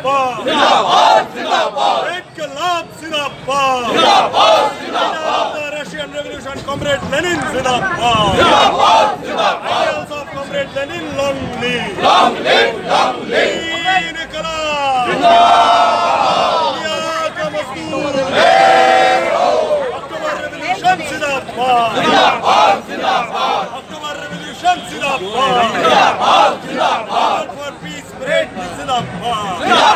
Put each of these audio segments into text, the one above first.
Zindabad! Zindabad! Zindabad! Inqilab Zindabad! Zindabad! Zindabad! The Russian Revolution, Comrade Lenin Zindabad! Zindabad! Zindabad! Ideals of Comrade Lenin long live! Long live! Long live! Inqilab! Zindabad! India ka mazdoor! October Revolution Zindabad! Zindabad! Zindabad! October Revolution Zindabad! Zindabad! Zindabad!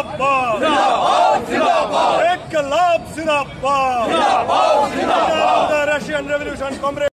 zinabba. Zinabba, zinabba. Inqilab zinabba. Zinabba, zinabba. The Russian Revolution, comrades.